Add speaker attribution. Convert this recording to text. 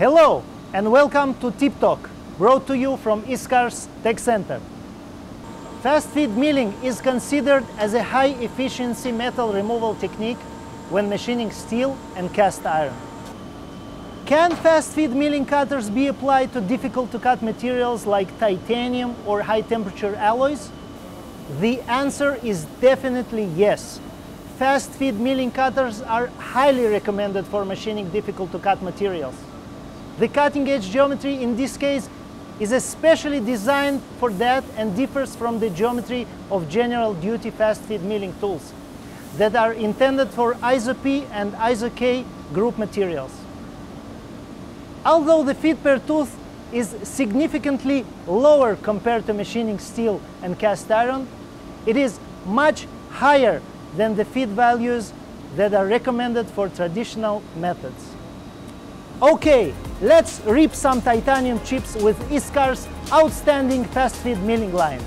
Speaker 1: Hello and welcome to Tip Talk, brought to you from ISCAR's Tech Center. Fast feed milling is considered as a high efficiency metal removal technique when machining steel and cast iron. Can fast feed milling cutters be applied to difficult to cut materials like titanium or high temperature alloys? The answer is definitely yes. Fast feed milling cutters are highly recommended for machining difficult to cut materials. The cutting edge geometry in this case is especially designed for that and differs from the geometry of general duty fast feed milling tools that are intended for ISO P and ISO K group materials. Although the feed per tooth is significantly lower compared to machining steel and cast iron, it is much higher than the feed values that are recommended for traditional methods. Okay, let's rip some titanium chips with ISCAR's outstanding fast feed milling lines.